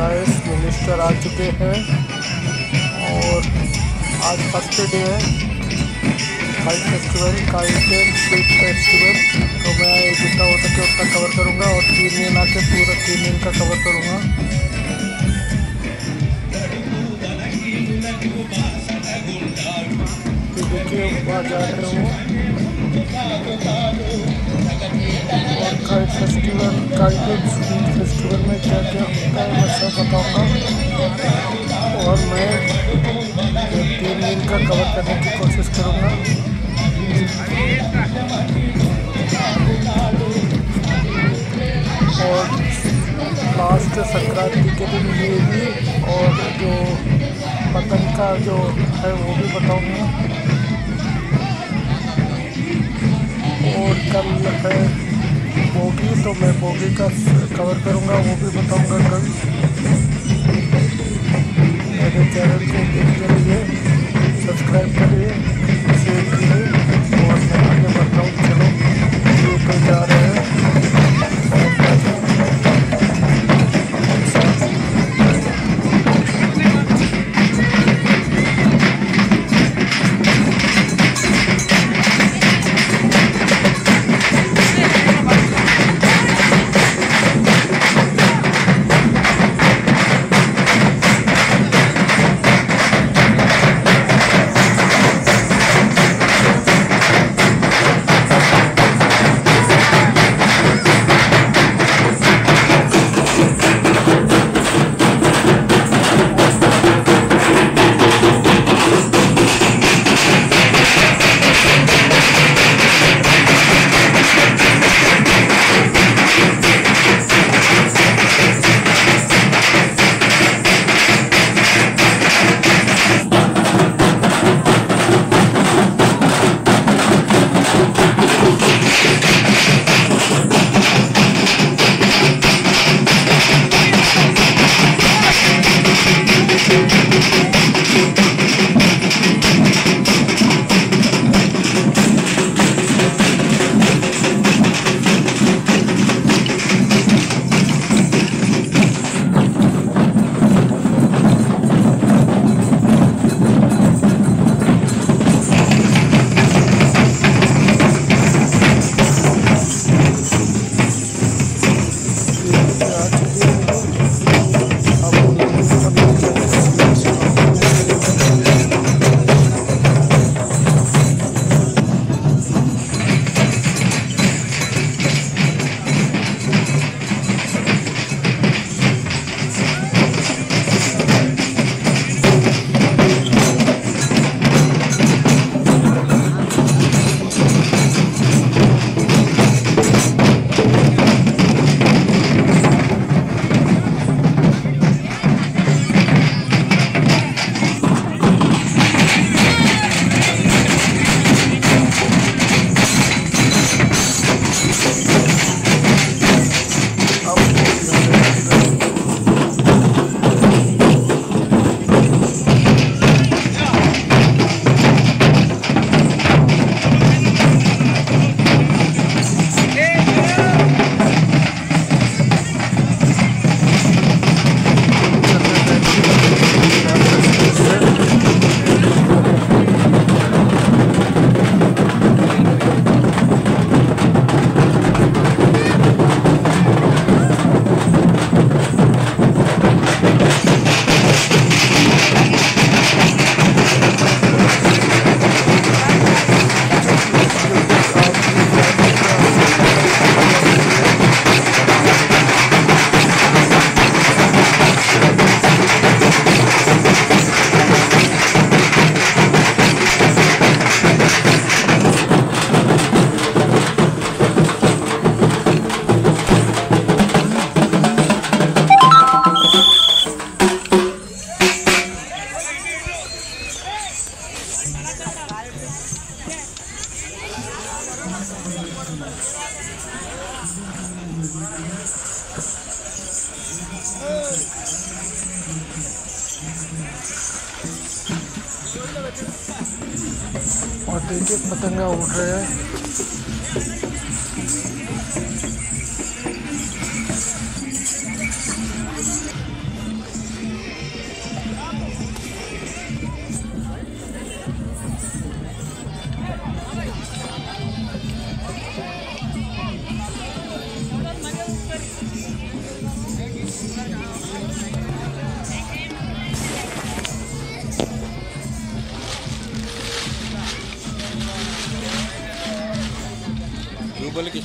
Guys minister आ चुके हैं और आज फ़र्स्ट डे है। Kite festival and sweet festival. तो मैं जितना हो सके उतना कवर करूँगा और तीन दिन आके पूरा तीन दिन का कवर करूँगा। वहाँ जा रहे हूँ। और फेस्टिवल फेस्टिवल में क्या क्या होता है बताऊँगा और मैं तीन दिन का कवर करने की कोशिश करूँगा। और लास्ट संक्रांति के दिन ये भी और जो पतंग का जो है वो भी बताऊँगा और कल है बोगी तो मैं बोगी का कवर करूँगा, वो भी बताऊँगा कल। मेरे चैनल को देखते लिए सब्सक्राइब करिए शेयर करिए, और मैं आगे बढ़ता हूँ, चलो जा रहे हैं।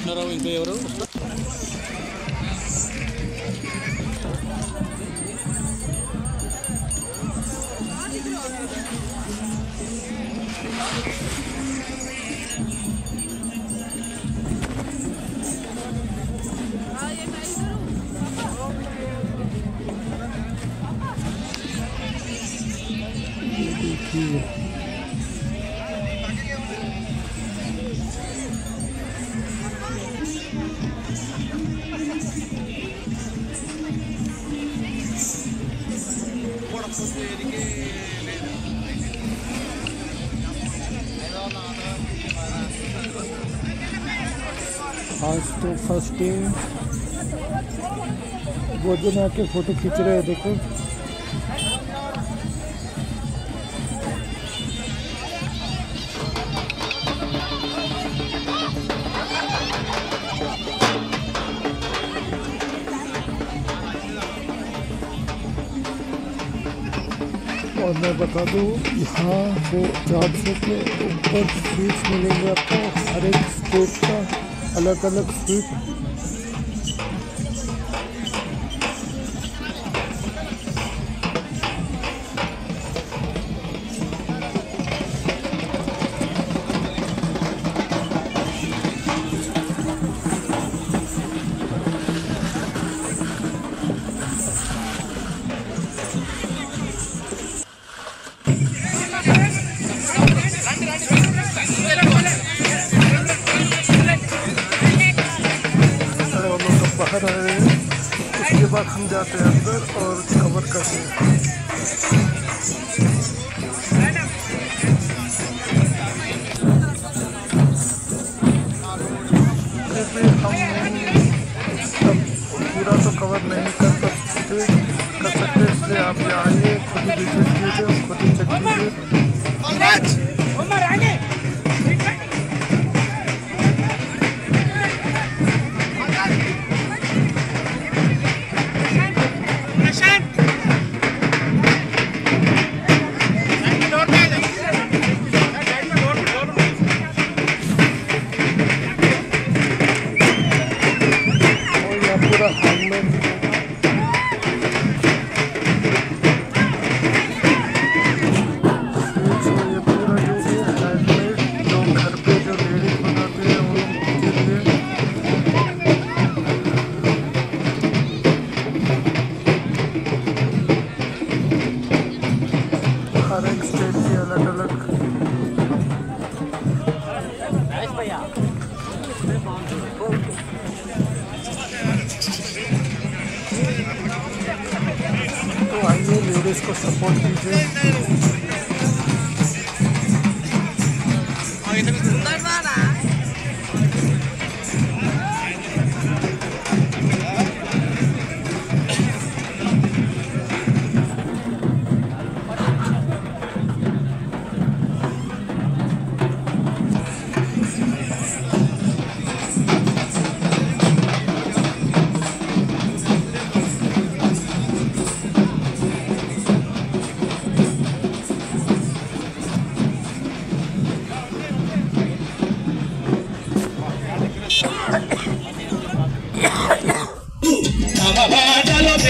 కృష్ణారావు ఇంకా जन फ़ोटो खींच रहे हैं, देखो। और मैं बता दूँ, यहाँ वो जॉब के ऊपर स्वीट्स मिलेंगे आपको। हर एक स्टेट का अलग अलग स्वीट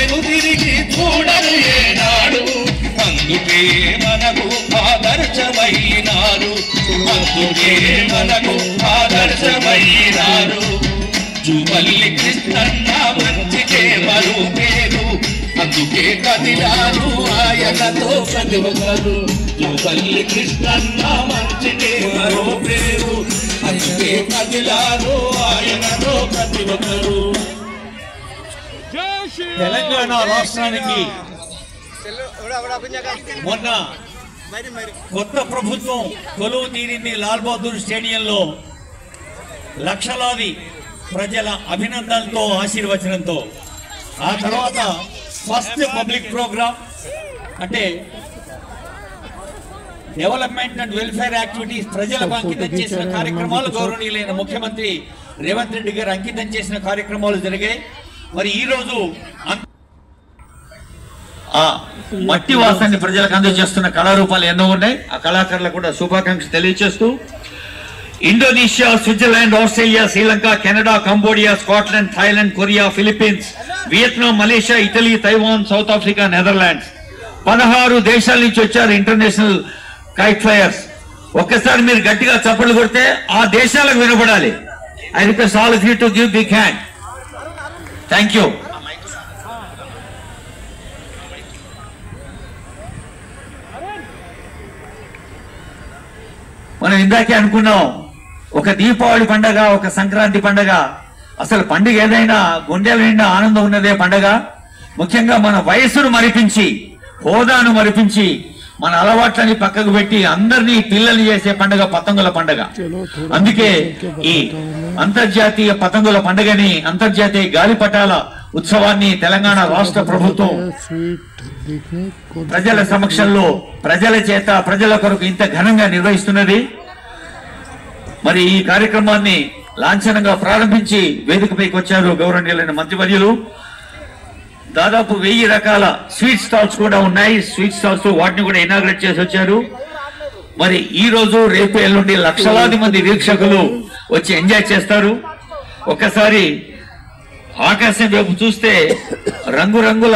వెనుదిరిగి చూడరు ఏనాడు. అందుకే మనకు ఆదర్శమైనారు అందుకే మనకు ఆదర్శమైనారు జువల్లి కృష్ణన్న మంచికే మరో పేరు. అందుకే కదిలారు ఆయనతో చదువుతారు ఒక్కరు జువల్లి కృష్ణన్న మంచికే మరో పేరు. అందుకే కదిలారు ఆయనతో ప్రతి ఒక్కరు తెలంగాణ రాష్ట్రానికి మొన్న కొత్త ప్రభుత్వం కొలువు తీరింది లాల్ బహదూర్ స్టేడియంలో లక్షలాది ప్రజల అభినందనలతో ఆశీర్వచనంతో. ఆ తర్వాత ఫస్ట్ పబ్లిక్ ప్రోగ్రామ్ అంటే డెవలప్మెంట్ అండ్ వెల్ఫేర్ యాక్టివిటీస్ ప్రజలకు అంకితం చేసిన కార్యక్రమాలు గౌరవనీయులైన ముఖ్యమంత్రి రేవంత్ రెడ్డి గారు అంకితం చేసిన కార్యక్రమాలు జరిగాయి. మరి ఈ రోజు ఆ మట్టి వాసాన్ని ప్రజలకు అందజేస్తున్న కళారూపాలు ఎన్నో ఉన్నాయి. ఆ కళాకారులకు కూడా శుభాకాంక్షలు తెలియజేస్తూ Indonesia Switzerland Australia Sri Lanka Canada Cambodia Scotland Thailand Korea Philippines Vietnam Malaysia Italy Taiwan South Africa Netherlands. పదహారు దేశాల నుంచి వచ్చారు ఇంటర్నేషనల్ కైట్ ఫ్లయర్స్. ఒక్కసారి మీరు గట్టిగా చప్పట్లు కొడితే ఆ దేశాలకు వినపడాలి. I request all you to give big hand. Thank you మనం ఇందాకే అనుకున్నాం ఒక దీపావళి పండగ ఒక సంక్రాంతి పండగ. అసలు పండుగ ఏదైనా గుండెల నిండా ఆనందం ఉన్నదే పండగ? ముఖ్యంగా మన వయస్సును మరిపించి హోదాను మరిపించి మన అలవాట్లని పక్కకు పెట్టి అందరినీ పిల్లల్ని చేసే పండుగ పతంగుల పండుగ. అందుకే ఈ అంతర్జాతీయ పతంగుల పండుగని అంతర్జాతీయ గాలిపటాల ఉత్సవాన్ని తెలంగాణ రాష్ట్ర ప్రభుత్వం ప్రజల సమక్షంలో ప్రజల చేత ప్రజల కొరకు ఇంత ఘనంగా నిర్వహిస్తున్నది. మరి ఈ కార్యక్రమాన్ని లాంఛనంగా ప్రారంభించి వేదికపైకి వచ్చారు గౌరవనీయులైన మంత్రివర్యులు. దాదాపు వెయ్యి రకాల స్వీట్ స్టాల్స్ కూడా ఉన్నాయి. స్వీట్ స్టాల్స్ వాటిని కూడా ఇనాగ్రేట్ చేసి వచ్చారు. మరి ఈ రోజు రేపు ఎల్లుండి లక్షలాది మంది వీక్షకులు వచ్చి ఎంజాయ్ చేస్తారు. ఒక్కసారి ఆకాశం వైపు చూస్తే రంగురంగుల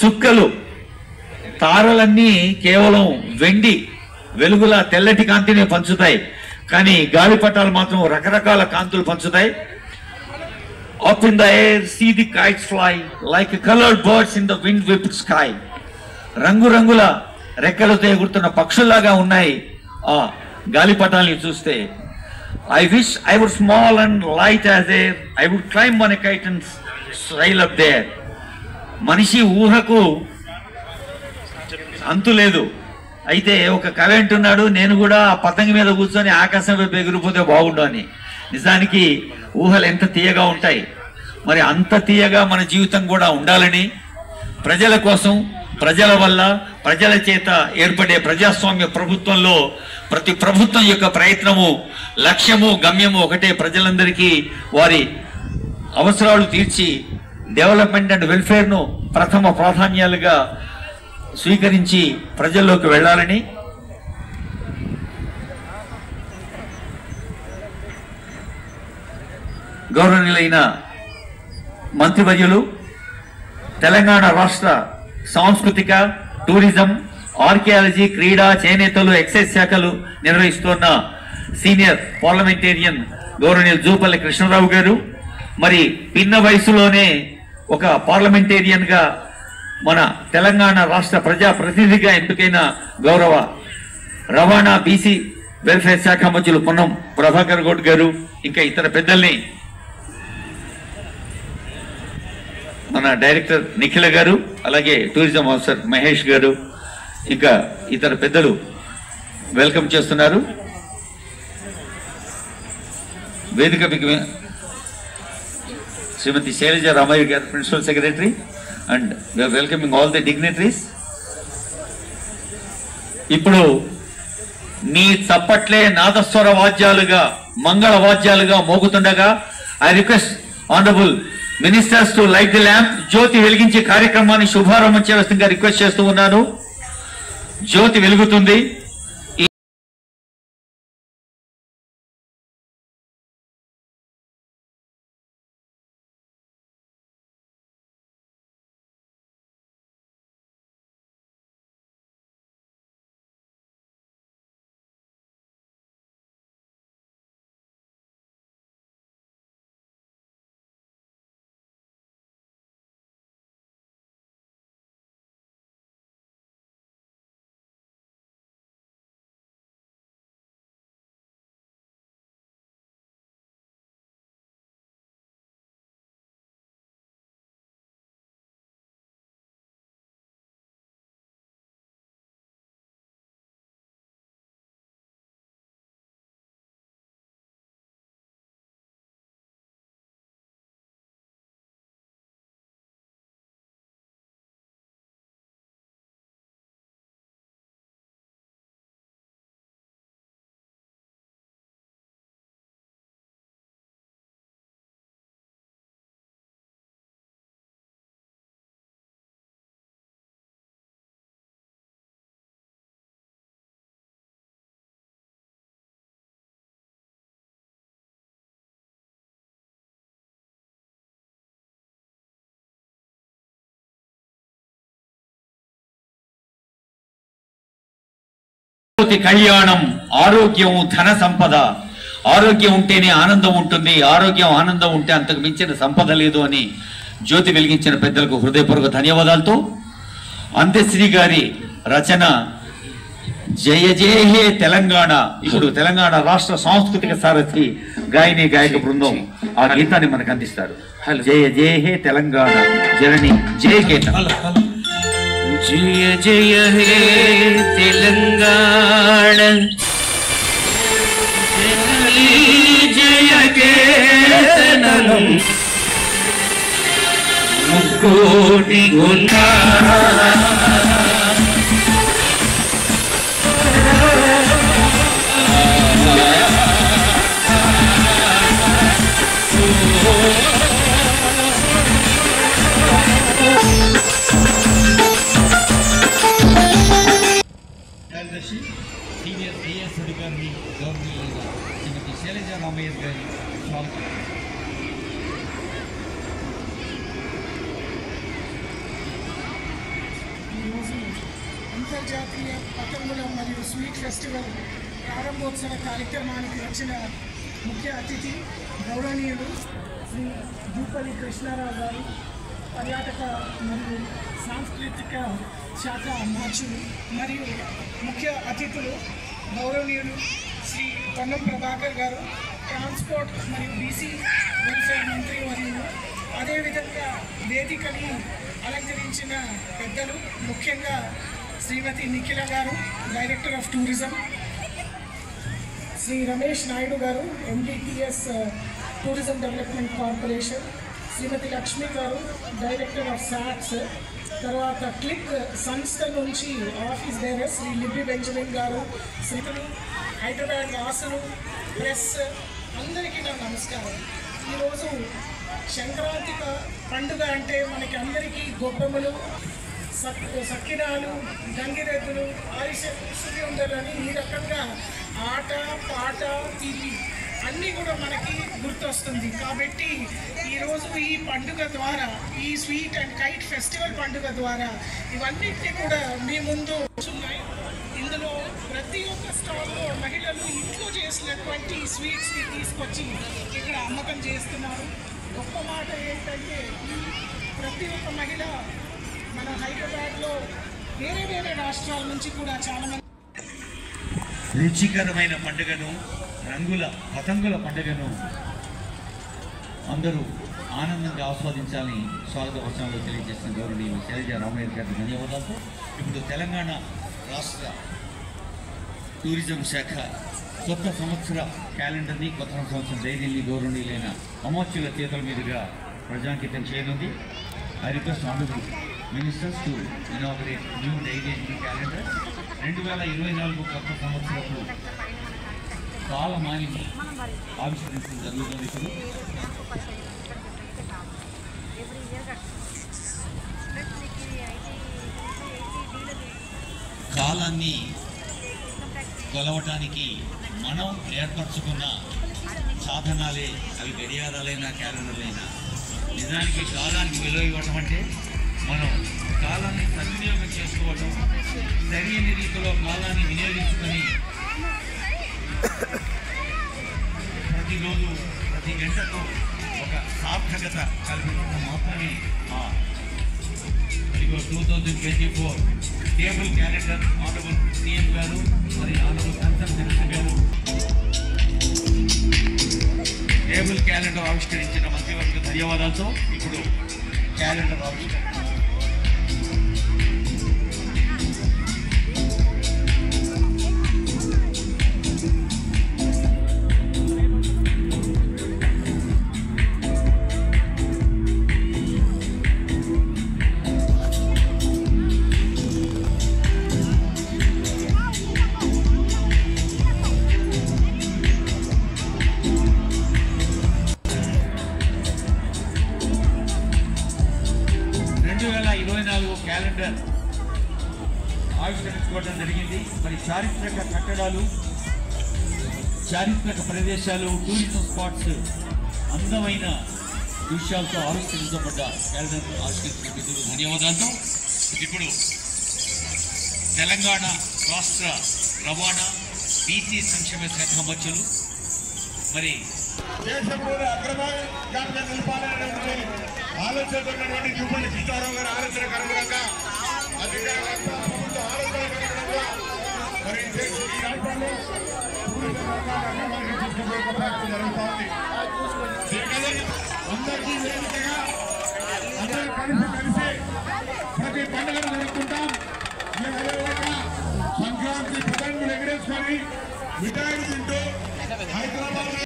చుక్కలు తారలన్నీ కేవలం వెండి వెలుగుల తెల్లటి కాంతిని పంచుతాయి. కానీ గాలిపటాలు మాత్రం రకరకాల కాంతులు పంచుతాయి. Up in the air see the kites fly like coloured birds in the wind whipped sky రంగురంగుల రెక్కలతో ఎగురుతున్న పక్షుల్లాగా ఉన్నాయి ఆ గాలిపటాల్ని చూస్తే. I wish I would small and light as air I would climb one kite and style up there మనిషి ఊహకు అంతు లేదు. అయితే ఒక కవి అంటున్నాడు నేను కూడా ఆ పతంగి మీద కూర్చొని ఆకాశం వైపు ఎగిరిపోతే బాగుండు అని. నిజానికి ఊహలు ఎంత తీయగా ఉంటాయి? మరి అంత తీయగా మన జీవితం కూడా ఉండాలని ప్రజల కోసం ప్రజల వల్ల ప్రజల చేత ఏర్పడే ప్రజాస్వామ్య ప్రభుత్వంలో ప్రతి ప్రభుత్వం యొక్క ప్రయత్నము లక్ష్యము గమ్యము ఒకటే ప్రజలందరికీ వారి అవసరాలు తీర్చి డెవలప్మెంట్ అండ్ వెల్ఫేర్ను ప్రథమ ప్రాధాన్యాలుగా స్వీకరించి ప్రజల్లోకి వెళ్ళాలని గౌరవనీయులైన మంత్రివర్యులు తెలంగాణ రాష్ట్ర సాంస్కృతిక టూరిజం ఆర్కియాలజీ క్రీడా చేనేతలు ఎక్సైజ్ శాఖలు నిర్వహిస్తున్న సీనియర్ పార్లమెంటేరియన్ గౌరవనీయులు జూపల్లి కృష్ణరావు గారు. మరి పిన్న వయసులోనే ఒక పార్లమెంటేరియన్గా మన తెలంగాణ రాష్ట్ర ప్రజా ప్రతినిధిగా ఎంపికైన గౌరవ రవాణా బీసీ వెల్ఫేర్ శాఖ మంత్రులు పొన్నం ప్రభాకర్ గౌడ్ గారు ఇంకా ఇతర పెద్దల్ని మన డైరెక్టర్ నిఖిల గారు అలాగే టూరిజం ఆఫీసర్ మహేష్ గారు ఇంకా ఇతర పెద్దలు వెల్కమ్ చేస్తున్నారు. వేదిక Shrimati Shailaja Ramaiah garu principal secretary and we are welcoming all the dignitaries ఇప్పుడు మీ చప్పట్లే నాదస్వర వాద్యాలుగా మంగళ వాద్యాలుగా మోగుతుండగా I request honourable ministers to light the lamp జ్యోతి వెలిగించే కార్యక్రమాన్ని శుభారంభం చేయవలసిందిగా రిక్వెస్ట్ చేస్తూ ఉన్నాను. జ్యోతి వెలుగుతుంది. ప్రకృతి కళ్యాణం ఆరోగ్యం ధన సంపద. ఆరోగ్యం ఉంటేనే ఆనందం ఉంటుంది. ఆరోగ్యం ఆనందం ఉంటే అంతకు మించిన సంపద లేదు అని జ్యోతి వెలిగించిన పెద్దలకు హృదయపూర్వక ధన్యవాదాలతో అంత్యశ్రీ గారి రచన జయ జయ హే తెలంగాణ. ఇప్పుడు తెలంగాణ రాష్ట్ర సాంస్కృతిక సారథి గాయని గాయక బృందం ఆ గీతాన్ని మనకు అందిస్తారు. జయ జయ హే తెలంగాణ. జరణి జయ కేతన్. जय जय हे तेलंगाण। जय केतनम। कोटि गुणा। అధికారిని శ్రీమతి శైలజ రామయ్య గారి స్వాగతం ఈరోజు అంతర్జాతీయ పతంగుల మరియు స్వీట్ ఫెస్టివల్ ప్రారంభోత్సవ కార్యక్రమానికి వచ్చిన ముఖ్య అతిథి గౌరవనీయుడు శ్రీ దూపలి కృష్ణారావు గారు పర్యాటక మరియు సాంస్కృతిక శాఖ మార్చులు మరియు ముఖ్య అతిథులు గౌరవనీయులు పొన్నం ప్రభాకర్ గారు ట్రాన్స్పోర్ట్ మరియు బీసీ వెల్ఫేర్ మంత్రి మరియు అదేవిధంగా వేదికని అలంకరించిన పెద్దలు ముఖ్యంగా Shrimati Nikhila garu director of tourism. Shri Ramesh Naidu garu MBTS tourism development corporation. Shrimati Lakshmi garu director of SATS. తర్వాత క్లిక్ సంస్థ నుంచి office bearer Shri Libby Benjamin garu శ్రీతులు Hyderabad వాసులు ప్రెస్ అందరికీ నా నమస్కారం. ఈరోజు సంక్రాంతి పండుగ అంటే మనకి అందరికీ గొప్పములు సక్ సక్కినాలు గంగిరెద్దులు ఆరిసెలు సూర్యోదయాలు ఈ రకంగా ఆట పాట తీపి అన్నీ కూడా మనకి గుర్తొస్తుంది. కాబట్టి ఈరోజు ఈ పండుగ ద్వారా ఈ స్వీట్ అండ్ కైట్ ఫెస్టివల్ పండుగ ద్వారా ఇవన్నింటినీ కూడా మీ ముందు ఉన్నాయి ఇందులో ప్రతి ఒక్క స్టాల్లో మహిళలు ఇంట్లో చేసినటువంటి స్వీట్స్ని తీసుకొచ్చి ఇక్కడ అమ్మకం చేస్తున్నారు. గొప్ప మాట ఏంటంటే ప్రతి ఒక్క మహిళ మన హైదరాబాద్లో వేరే వేరే రాష్ట్రాల నుంచి కూడా చాలా మంది రుచికరమైన పండుగను రంగుల పతంగుల పండుగను అందరూ ఆనందంగా ఆస్వాదించాలని స్వాగత వచనంలో తెలియజేసిన గౌరవనీయులు శైలజ రామయ్య గారికి ధన్యవాదాలతో ఇప్పుడు తెలంగాణ రాష్ట్ర టూరిజం శాఖ కొత్త సంవత్సర క్యాలెండర్ని కొత్త సంవత్సరం డైరీని గౌరవనీయులైన అమోత్యుల చేతుల మీదుగా ప్రజాంకితం చేయనుంది. I request honourable ministers to inaugurate new diary new calendar. రెండు వేల ఇరవై నాలుగు కొత్త సంవత్సరపు కాలమానిని ఆవిష్కరించడం జరుగుతుంది ఇప్పుడు. కాలాన్ని కొలవటానికి మనం ఏర్పరచుకున్న సాధనాలే అవి గడియారాలైనా క్యాలెండర్లైనా. నిజానికి కాలానికి విలువ ఇవ్వటం అంటే మనం కాలాన్ని సద్వినియోగం చేసుకోవటం సరైన రీతిలో కాలాన్ని వినియోగించుకొని ప్రతిరోజు ప్రతి గంటకు ఒక సార్థకత కల్పించడం మాత్రమే ఇదిగో two thousand twenty four. Table calendar honourable CM garu మరి honourable concern minister garu. Table calendar ఆవిష్కరించిన మంత్రివర్గ ధన్యవాదాలతో ఇప్పుడు క్యాలెండర్ ఆవిష్కరణ. ప్రదేశాలు టూరిజం స్పాట్స్ అందమైన దృశ్యాలతో ఆవిష్కరించబడ్డ క్యాలెండర్ ఆవిష్కరించిన మిత్రులు ధన్యవాదాలతో ఇప్పుడు తెలంగాణ రాష్ట్ర రవాణా బీసీ సంక్షేమ శాఖ మధ్యలు మరి దేశంలోనే అగ్రభాగాన్ని నిలపాలనేటువంటి ఆలోచనతో ఉన్నటువంటి కృష్ణారావు గారి అధికార అందరికీ వేదికగా అందరూ కలిసి కలిసి ప్రతి పండుగను జరుపుకుంటాం. మేము అదేవిధంగా సంక్రాంతి పతంగులు ఎగరేసుకొని మిఠాయిలు తింటూ Hyderabad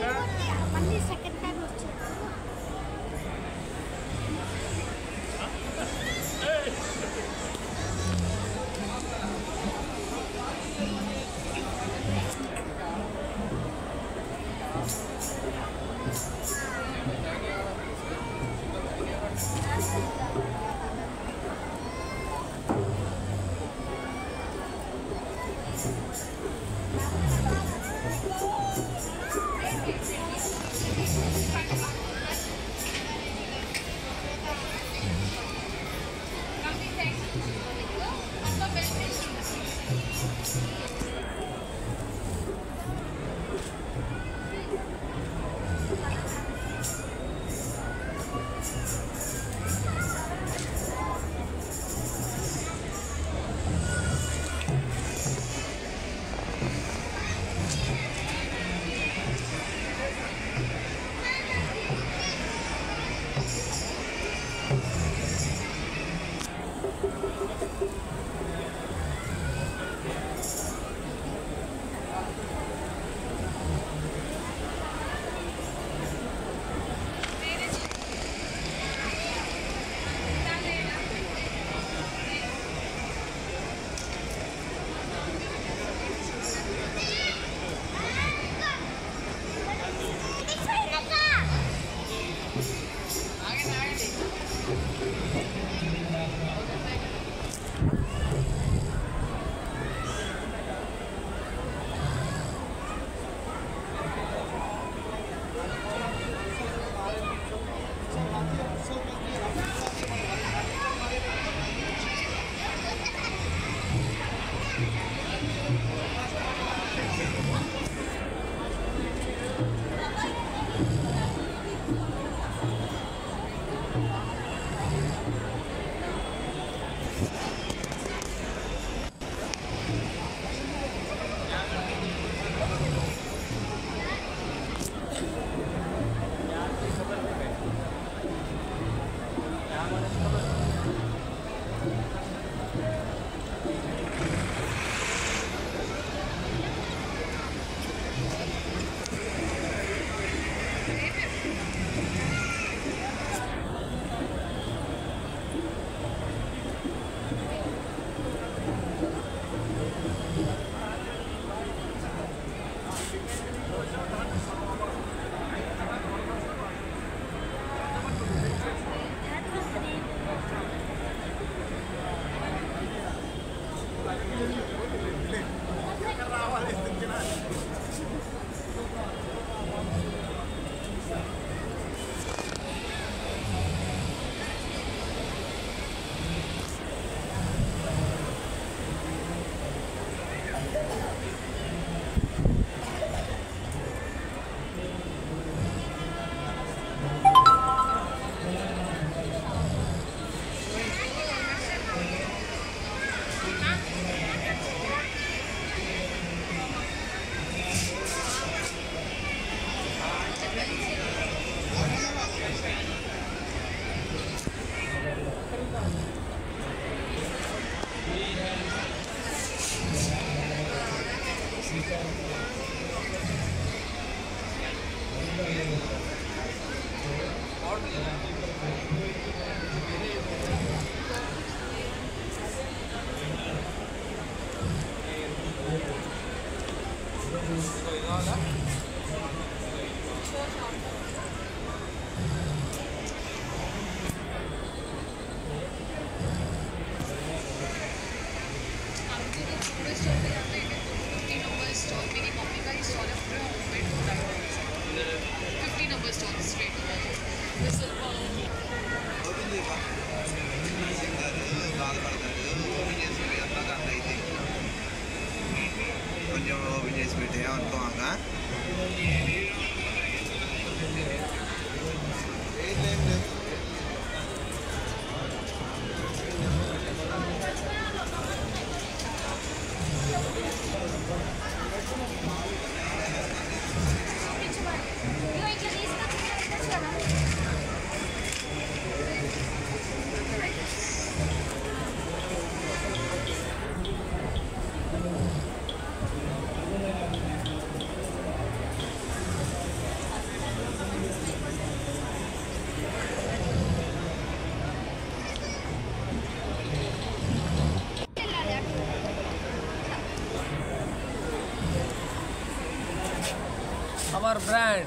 Iya, Ini apa sakit our brand.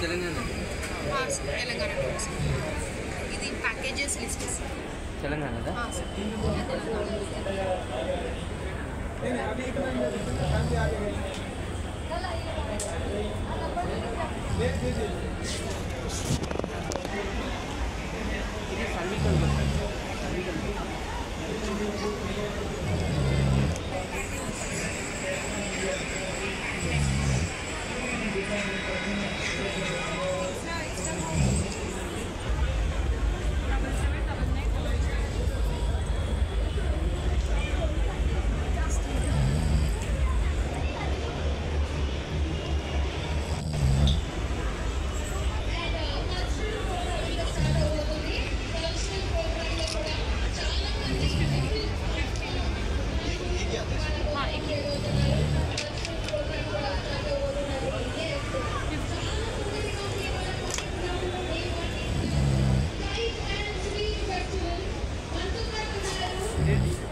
Telangana Telangana ఇది ప్యాకేజెస్ లిస్ట్ తెలంగాణ తెలంగాణ 天理由。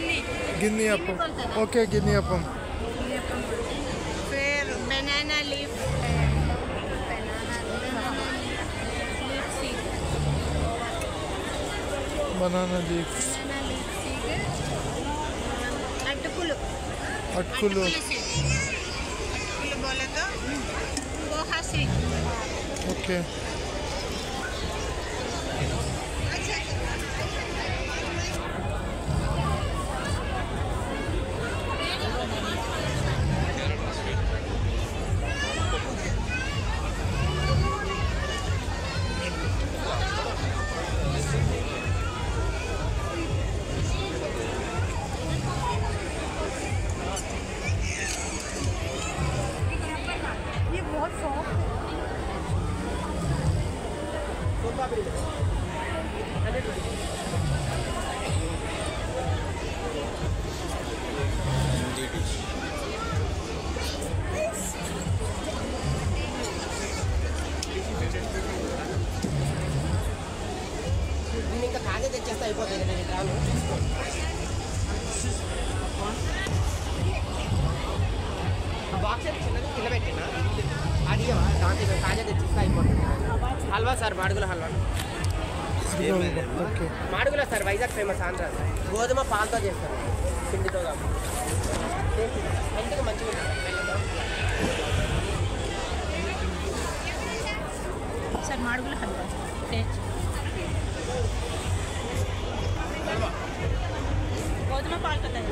గిన్ని గిన్ని గిన్ని అప్పం ఓకే గిన్ని అప్పం फिर बनाना लीफ బనానా లీఫ్ అటుకులు అటుకులు seed. అటుకులు बोले तो पोहा seed. ఓకే బాక్స్ అయితే చిన్నది కింద పెట్టినా. అడిగవా దాంట్లో కాజా తెచ్చిస్తే అయిపోతుంది. Halwa sir Madugula halwa. Okay. Madugula sir Vizag famous Andhra. గోధుమ పాలతో చేస్తారు. పిండితో కాదు హెల్త్కి మంచిగా. సార్ మాడుగుల హల్వా. గోధుమ పాలతో అదైనా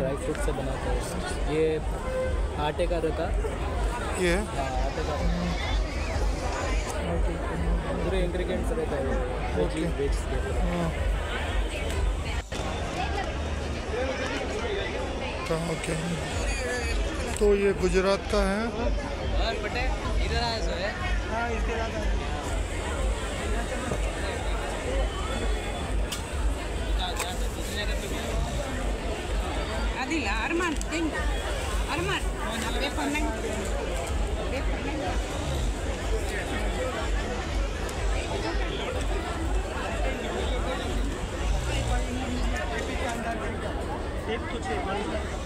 ड्राई फ्रूट से बनाते हैं ये आटे का रहता ये हाँ आटे का पूरे इंग्रेडिएंट्स रहता है. वेज वेज के पूरा। हाँ। कहाँ के हैं? तो ये गुजरात का है और बटे इधर आया सो है ಅಡ್ಡಿಲ್ಲ ಅರ್ಮಾನ್ ಹೆಂಗ್ ಅರ್ಮಾನ್ ಬೇಕು ಅನ್ನಂಗೆ ಬೇಕು ಅನ್ನಂಗೆ एक तो छः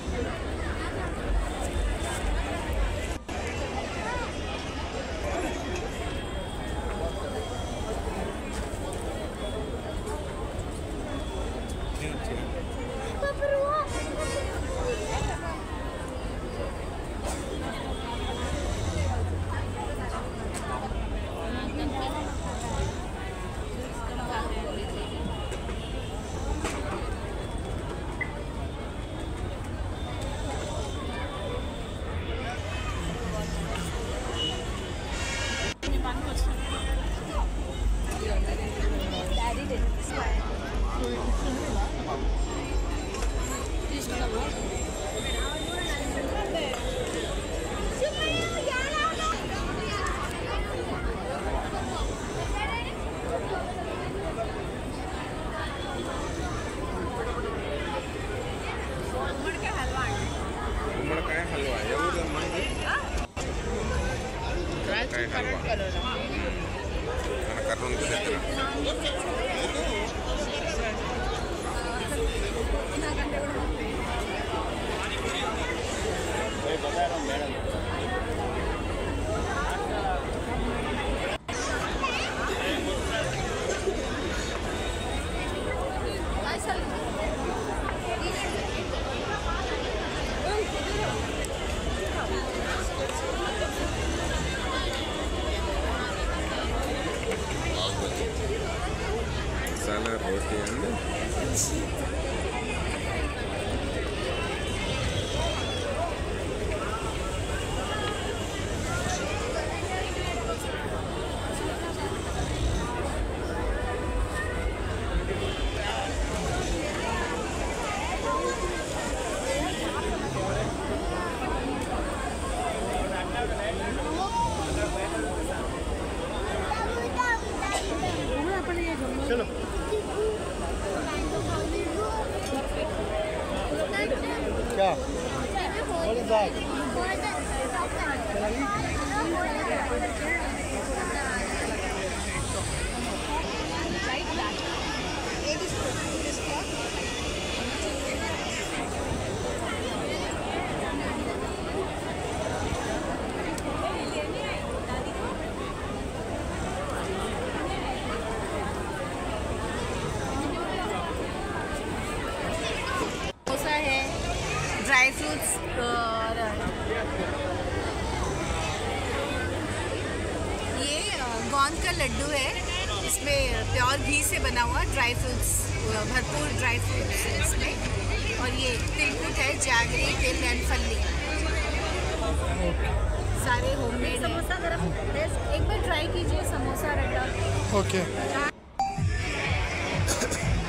ओके।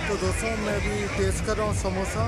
तो दोस्तों मैं अभी टेस्ट कर रहा हूँ समोसा।